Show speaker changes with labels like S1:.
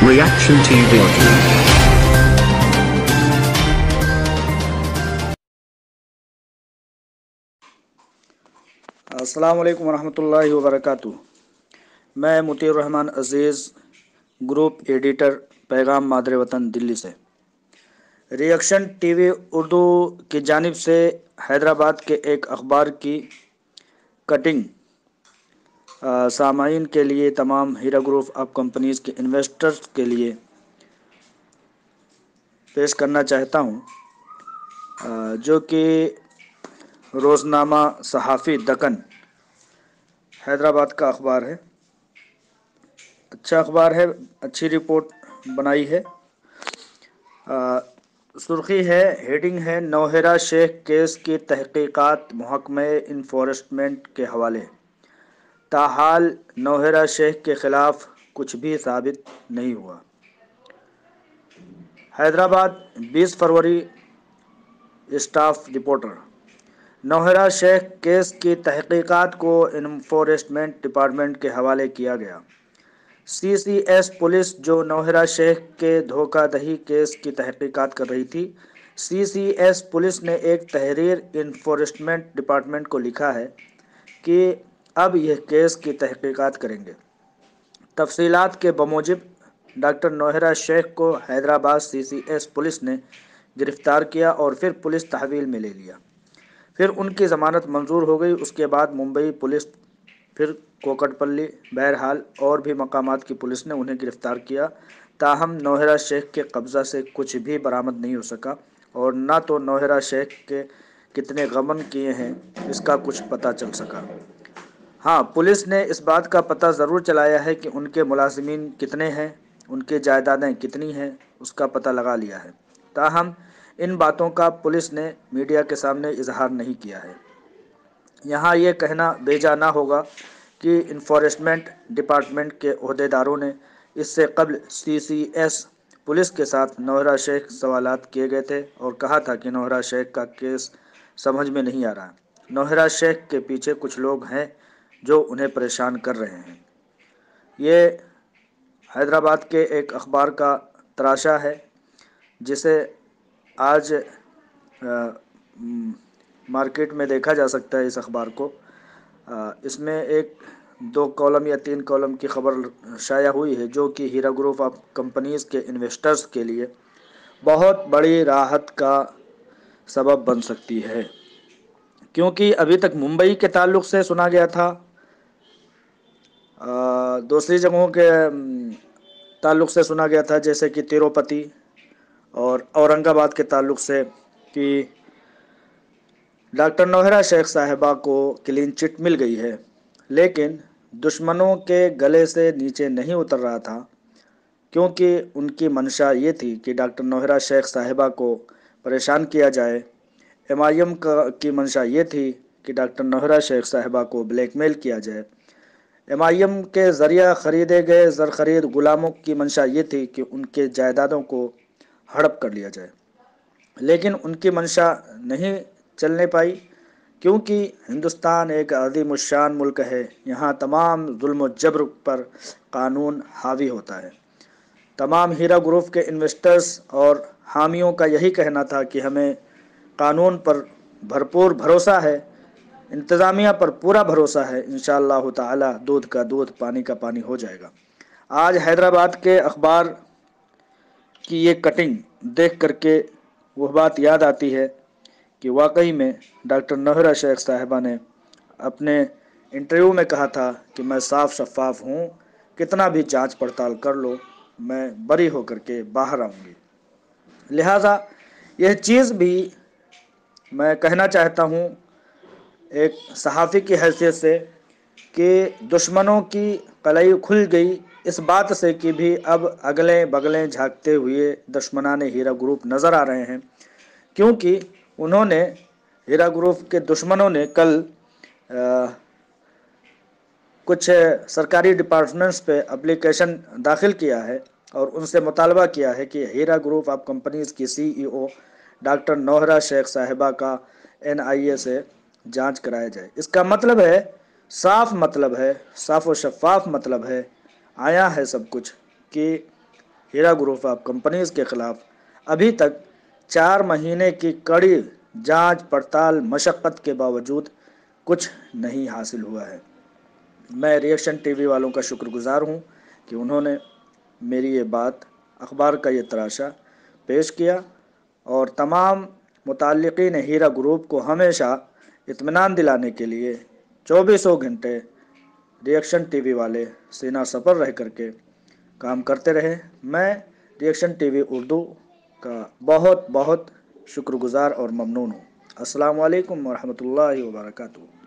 S1: Reaction TV.
S2: السلام علیکم ورحمۃ اللہ وبرکاتہ میں مطیع الرحمن عزیز گروپ ایڈیٹر پیغام مادر وطن دلی سے ریئیکشن ٹی وی اردو کی جانب سے حیدرآباد کے ایک اخبار کی کٹنگ سامعین کے لیے تمام ہیرا گروپ آف کمپنیز کے انویسٹرز کے لیے پیش کرنا چاہتا ہوں۔ جو کہ روزنامہ صحافی دکن حیدرآباد کا اخبار ہے۔ اچھا اخبار ہے، اچھی رپورٹ بنائی ہے۔ سرخی ہے، ہیڈنگ ہے نوہرا شیخ کیس کی تحقیقات، محکمہ انفورسمنٹ کے حوالے۔ تاحال نوہرا شیخ کے خلاف کچھ بھی ثابت نہیں ہوا۔ حیدرآباد بیس فروری staff reporter. Nowhera Shaikh case کی تحقیقات کو انفورسمنٹ ڈپارٹمنٹ کے حوالے کیا گیا۔ سی سی ایس پولیس جو نوہرا شیخ کے دھوکہ دہی کیس کی تحقیقات کر رہی تھی، سی سی ایس پولیس نے ایک تحریر انفورسمنٹ ڈپارٹمنٹ کو لکھا ہے کہ اب یہ کیس کی تحقیقات کریں گے۔ تفصیلات کے بموجب، ڈاکٹر نوہرا شیخ کو Hyderabad C C S police نے گرفتار کیا اور پھر پولیس تحویل میں لے لیا۔ پھر ان کی ضمانت منظور ہو گئی۔ اس کے بعد ممبئی پولیس، پھر کوکٹ پلی بہرحال اور بھی مقامات کی پولیس نے انہیں گرفتار کیا۔ تاہم، نوہرا شیخ کے قبضہ سے کچھ بھی برآمد نہیں ہو سکا اور نہ تو نوہرا شیخ کے کتنے غمن کیے ہیں، اس کا کچھ پتہ چل سکا۔ ہاں پولیس نے اس بات کا پتہ ضرور چلایا ہے کہ ان کے ملازمین کتنے ہیں، ان کی جائیدادیں کتنی ہیں، اس کا پتہ لگا لیا ہے۔ تاہم، ان باتوں کا پولیس نے میڈیا کے سامنے اظہار نہیں کیا ہے۔ یہاں یہ کہنا بیجا نہ ہوگا کہ انفورسمنٹ ڈپارٹمنٹ کے عہدیداروں نے اس سے قبل سی سی ایس پولیس کے ساتھ نوہرا شیخ سوالات کیے گئے تھے اور کہا تھا کہ نوہرا شیخ کا کیس سمجھ میں نہیں آ رہا۔ نوہرا شیخ کے پیچھے کچھ لوگ ہیں جو انہیں پریشان کر رہے ہیں۔ یہ حیدرآباد کے ایک اخبار کا تراشا ہے، جسے آج مارکیٹ میں دیکھا جا سکتا ہے اس اخبار کو۔ اس میں ایک دو کالم یا تین کالم کی خبر شائع ہوئی ہے، جو کہ ہیرا گروپ آف کمپنیز کے انویسٹرز کے لیے بہت بڑی راحت کا سبب بن سکتی ہے۔ کیونکہ ابھی تک ممبئی کے تعلق سے سنا گیا تھا دوسری جگہوں کے تعلق سے سنا گیا تھا، جیسے کہ تیروپتی اور اورنگ آباد کے تعلق سے، کہ ڈاکٹر نوہرا شیخ صاحبہ کو کلین چٹ مل گئی ہے، لیکن دشمنوں کے گلے سے نیچے نہیں اتر رہا تھا، کیونکہ ان کی منشا یہ تھی کہ ڈاکٹر نوہرا شیخ صاحبہ کو پریشان کیا جائے۔ ایم آئی ایم کا، کی منشا یہ تھی کہ ڈاکٹر نوہرا شیخ صاحبہ کو بلیک میل کیا جائے۔ ایم آئی ایم کے ذریعہ خریدے گئے زر خرید غلاموں کی منشا یہ تھی کہ ان کے جائیدادوں کو ہڑپ کر لیا جائے۔ لیکن ان کی منشا نہیں چلنے پائی، کیونکہ ہندوستان ایک عظیم الشان ملک ہے۔ یہاں تمام ظلم و جبر پر قانون حاوی ہوتا ہے۔ تمام ہیرا گروپ کے انویسٹرز اور حامیوں کا یہی کہنا تھا کہ ہمیں قانون پر بھرپور بھروسہ ہے۔ انتظامیہ پر پورا بھروسہ ہے، انشاءاللہ تعالی دودھ کا دودھ، پانی کا پانی ہو جائے گا۔ آج حیدرآباد کے اخبار کی یہ کٹنگ دیکھ کر کے وہ بات یاد آتی ہے کہ واقعی میں ڈاکٹر نہرہ شیخ صاحبہ نے اپنے انٹرویو میں کہا تھا کہ میں صاف شفاف ہوں، کتنا بھی جانچ پڑتال کر لو، میں بری ہو کر کے باہر آؤں گی۔ لہٰذا یہ چیز بھی میں کہنا چاہتا ہوں ایک صحافی کی حیثیت سے کہ دشمنوں کی کلائی کھل گئی۔ اس بات سے کہ بھی اب اگلے بگلیں جھانکتے ہوئے دشمنان ہیرا گروپ نظر آ رہے ہیں، کیونکہ انہوں نے ہیرا گروپ کے دشمنوں نے کل کچھ سرکاری ڈپارٹمنٹس پہ اپلیکیشن داخل کیا ہے اور ان سے مطالبہ کیا ہے کہ ہیرا گروپ آف کمپنیز کی سی ای او ڈاکٹر نوہرا شیخ صاحبہ کا این آئی اے سے جانچ کرایا جائے۔ اس کا مطلب ہے، صاف مطلب ہے، صاف و شفاف مطلب ہے، آیا ہے سب کچھ کہ ہیرا گروپ آف کمپنیز کے خلاف ابھی تک چار مہینے کی کڑی جانچ پڑتال مشقت کے باوجود کچھ نہیں حاصل ہوا ہے۔ میں ریئیکشن ٹی وی والوں کا شکر گزار ہوں کہ انہوں نے میری یہ بات، اخبار کا یہ تراشا پیش کیا اور تمام متعلقین ہیرا گروپ کو ہمیشہ اطمینان دلانے کے لیے چوبیسوں گھنٹے ریئیکشن ٹی وی والے سینا سفر رہ کر کے کام کرتے رہے۔ میں ریئیکشن ٹی وی اردو کا بہت بہت شکر گزار اور ممنون ہوں۔ السلام علیکم ورحمۃ اللہ وبرکاتہ۔